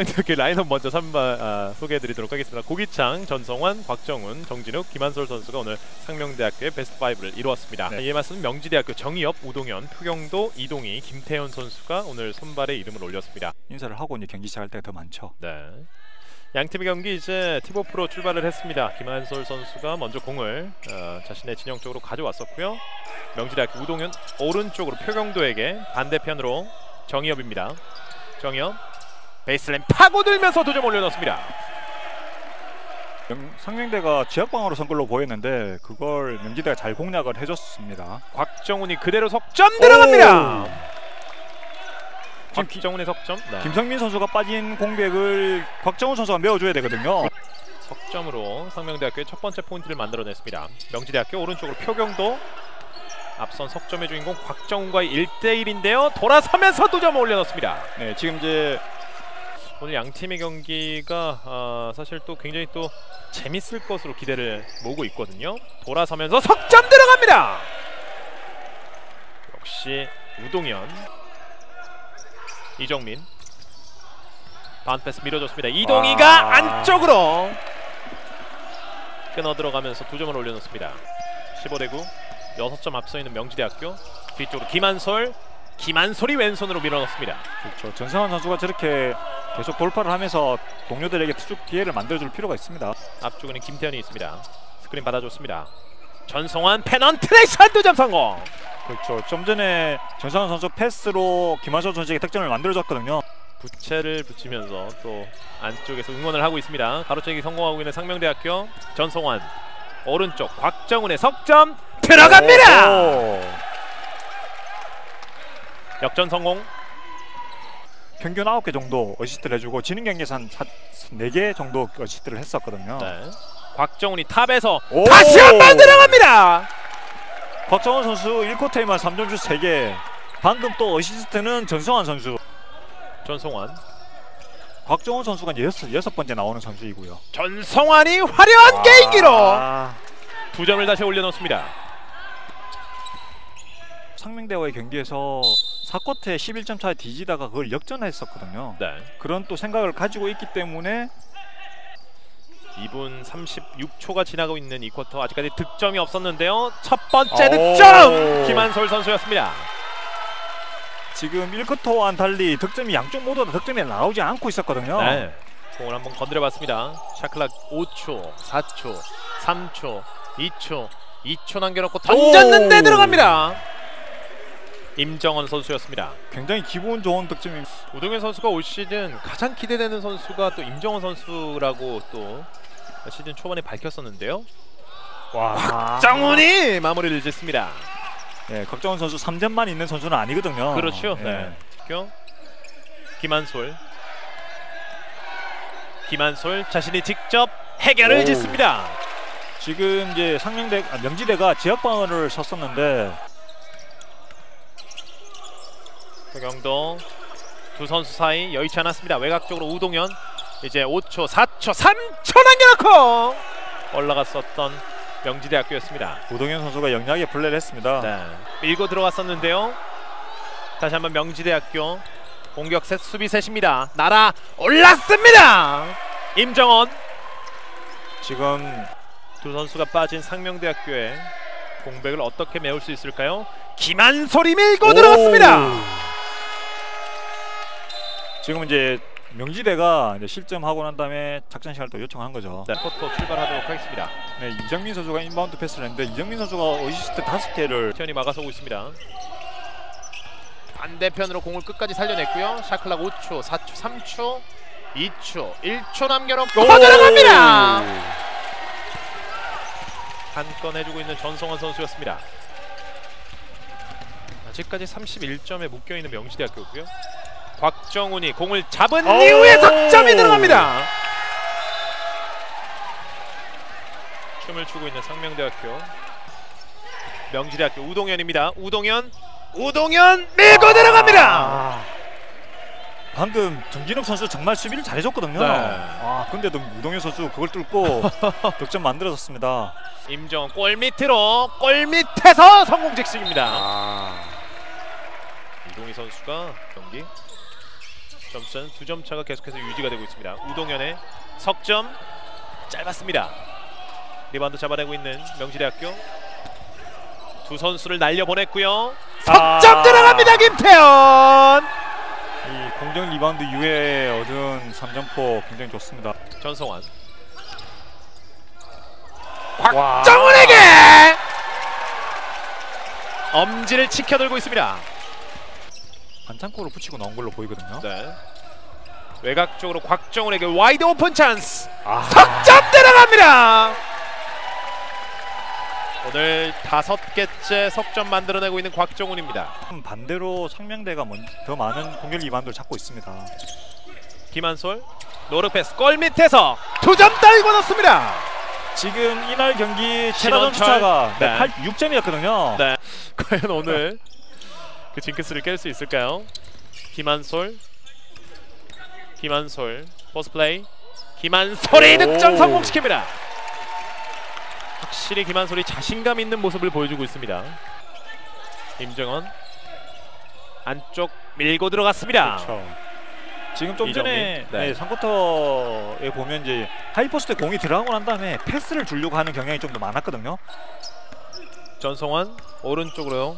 이렇게 라인업 먼저 3번 아, 소개해드리도록 하겠습니다. 고기창, 전성환, 곽정훈, 정진욱, 김한솔 선수가 오늘 상명대학교의 베스트 5를 이루었습니다. 네. 이에 맞서는 명지대학교 정희엽, 우동현, 표경도, 이동희, 김태현 선수가 오늘 선발에 이름을 올렸습니다. 인사를 하고 이제 경기 시작할 때가 더 많죠. 네. 양 팀의 경기 이제 티보 프로 출발을 했습니다. 김한솔 선수가 먼저 공을 어, 자신의 진영 쪽으로 가져왔었고요. 명지대학교 우동현 오른쪽으로 표경도에게 반대편으로 정희엽입니다. 정희엽 베이스라인 파고들면서 두점 올려놓습니다. 명- 상명대가 지역방어로 선 걸로 보였는데 그걸 명지대가 잘 공략을 해줬습니다. 곽정훈이 그대로 석점 들어갑니다. 곽정훈의 석점. 네. 김성민 선수가 빠진 공백을 곽정훈 선수가 메워줘야 되거든요. 석점으로 상명대학교의 첫 번째 포인트를 만들어냈습니다. 명지대학교 오른쪽으로 표경도 앞선 석점의 주인공 곽정훈과의 1대1인데요. 돌아서면서 두 점을 올려놓습니다. 네, 지금 이제 오늘 양 팀의 경기가 어, 사실 또 굉장히 또 재밌을 것으로 기대를 모으고 있거든요. 돌아서면서 석점 들어갑니다. 역시 우동현, 이정민 반패스 밀어줬습니다. 이동희가 와. 안쪽으로 끊어 들어가면서 두 점을 올려놓습니다. 15대 9, 6점 앞서 있는 명지대학교 뒤쪽으로 김한솔, 김한솔이 왼손으로 밀어넣습니다. 그렇죠. 전성환 선수가 저렇게 계속 돌파를 하면서 동료들에게 투축 기회를 만들어줄 필요가 있습니다. 앞쪽에는 김태현이 있습니다. 스크린 받아줬습니다. 전성환 penetration 2점 성공. 그렇죠. 좀 전에 전성환 선수 패스로 김한솔 선수에게 득점을 만들어줬거든요. 부채를 붙이면서 또 안쪽에서 응원을 하고 있습니다. 가로채기 성공하고 있는 상명대학교 전성환 오른쪽 곽정훈의 석점 들어갑니다. 오. 역전 성공. 평균 9개 정도 어시스트를 해주고 지는 경기에서 한 4개 정도 어시스트를 했었거든요. 네. 곽정훈이 top에서 오. 다시 한 번 들어갑니다. 박정원 선수 1쿼터에만 3점슛 3개 방금 또 어시스트는 전성환 선수 전성환. 곽정원 선수가 여섯, 여섯 번째 나오는 선수이고요 전성환이 화려한 게임기로 아, 두 점을 다시 올려놓습니다. 상명대와의 경기에서 4쿼터에 11점 차에 뒤지다가 그걸 역전했었거든요 네. 그런 또 생각을 가지고 있기 때문에 2분 36초가 지나고 있는 이 쿼터 아직까지 득점이 없었는데요. 첫 번째 오. 득점 김한솔 선수였습니다. 지금 1쿼터와는 달리 득점이 양쪽 모두 다 득점이 나오지 않고 있었거든요 네. 공을 한번 건드려봤습니다. 샤클락 5초, 4초, 3초, 2초, 2초 남겨놓고 던졌는데 오. 들어갑니다. 임정원 선수였습니다. 굉장히 기분 좋은 득점이 우동현 선수가 올 시즌 가장 기대되는 선수가 또 임정원 선수라고 또 시즌 초반에 밝혔었는데요. 와 정훈이 마무리를 짓습니다. 네, 곽정원 선수 3점만 있는 선수는 아니거든요 그렇죠. 예. 네. 경 김한솔. 김한솔 자신이 직접 해결을 오. 짓습니다. 지금 이제 상명대 아, 명지대가 지역 방어를 섰었는데 표 경도 두 선수 사이 여의치 않았습니다. 외곽 쪽으로 우동현 이제 5초, 4초, 3초 남겨놓고 올라갔었던 명지대학교였습니다. 우동현 선수가 영리하게 플레이를 했습니다. 네. 밀고 들어갔었는데요. 다시 한번 명지대학교 공격 셋 수비 셋입니다. 날아 올랐습니다. 임정원 지금 두 선수가 빠진 상명대학교의 공백을 어떻게 메울 수 있을까요? 김한솔이 밀고 들어갔습니다. 지금 이제 명지대가 이제 실점하고 난 다음에 작전 시간을 또 요청한 거죠. 네, 쿼터 출발하도록 하겠습니다. 네, 이정민 선수가 inbound 패스를 했는데 이정민 선수가 어시스트 다섯 개를 티언이 막아서고 있습니다. 반대편으로 공을 끝까지 살려냈고요. shot clock 5초, 4초, 3초, 2초, 1초 남겨놓고 들어갑니다. 한건 해주고 있는 전성원 선수였습니다. 아직까지 31점에 묶여있는 명지대학교고요. 곽정훈이 공을 잡은 오! 이후에 득점이 들어갑니다. 춤을 추고 있는 상명대학교 명지대학교 우동현입니다. 우동현 우동현 밀고 들어갑니다. 아, 방금 정진욱 선수 정말 수비를 잘해줬거든요. 네. 아 근데도 우동현 선수 그걸 뚫고 득점 만들어졌습니다. 임정원 골 밑으로 골 밑에서 성공 직승입니다. 아, 이동희 선수가 경기 점수는 두 점 차가 계속해서 유지가 되고 있습니다. 우동현의 석점 짧았습니다. 리바운드 잡아내고 있는 명지대학교 두 선수를 날려 보냈고요. 석점 아. 들어갑니다, 김태현. 이 공격 리바운드 이후에 얻은 3점포 굉장히 좋습니다. 전성환 와. 곽정훈에게 엄지를 치켜들고 있습니다. 반창고를 붙이고 나온 걸로 보이거든요. 네. 외곽 쪽으로 곽정훈에게 wide open 찬스. 아. 석점 들어갑니다. 오늘 다섯 개째 석점 만들어내고 있는 곽정훈입니다. 반대로 상명대가 먼- 더 많은 공격 리바운드를 잡고 있습니다. 김한솔 노룩 패스 골 밑에서 두 점 따이고 넣습니다. 지금 이날 경기. 최다점 숫자가 네. 8, 6점이었거든요. 네. 과연 오늘 그 징크스를 깰 수 있을까요? 김한솔 김한솔 포스트 플레이 김한솔이 오. 득점 성공시킵니다. 확실히 김한솔이 자신감 있는 모습을 보여주고 있습니다. 임정원 안쪽 밀고 들어갔습니다. 그렇죠. 지금 좀 이정민. 전에 네. 네. 3쿼터에 보면 이제 하이포스트에 공이 들어가고 난 다음에 패스를 주려고 하는 경향이 좀 더 많았거든요. 전성환 오른쪽으로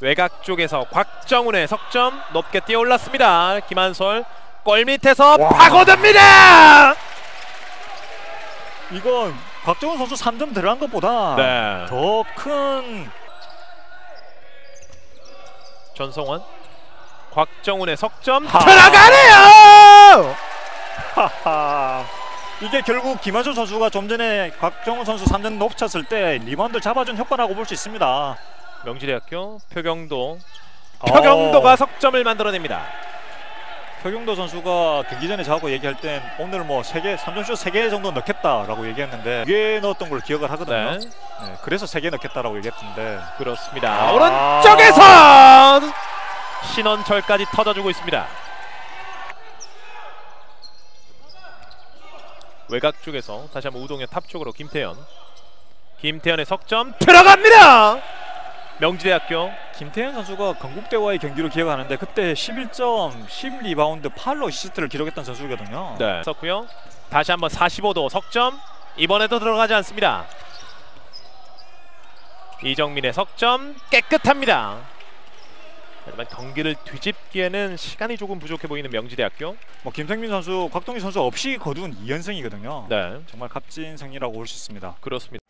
외곽 쪽에서 곽정훈의 석점 높게 뛰어올랐습니다. 김한솔 골 밑에서 와. 파고듭니다. 이건 곽정훈 선수 3점 들어간 것보다 네. 더큰 전성환 곽정훈의 석점 하. 들어가네요. 하하. 이게 결국 김한준 선수가 좀 전에 곽정훈 선수 3점 놓쳤을 때 리바운드 잡아준 효과라고 볼 수 있습니다. 명지대학교 표경도 표경도가 어, 석점을 만들어냅니다. 표경도 선수가 경기 전에 저하고 얘기할 땐 오늘 뭐 3개, 3점슛 3개 정도 넣겠다라고 얘기했는데 2개 넣었던 걸 기억을 하거든요. 네, 네, 그래서 3개 넣겠다라고 얘기했는데 그렇습니다. 아. 오른쪽에서 신원철까지 터져주고 있습니다. 외곽 쪽에서 다시 한번 우동현 탑 쪽으로 김태현. 김태현의 석점 들어갑니다. 명지대학교 김태현 선수가 건국대와의 경기로 기억하는데 그때 11점, 10리바운드, 8어시스트를 기록했던 선수거든요. 네. 썼고요. 다시 한번 45도 석점 이번에도 들어가지 않습니다. 이정민의 석점 깨끗합니다. 하지만 경기를 뒤집기에는 시간이 조금 부족해 보이는 명지대학교. 뭐 김성민 선수, 곽동희 선수 없이 거둔 2연승이거든요. 네, 정말 값진 승리라고 볼 수 있습니다. 그렇습니다.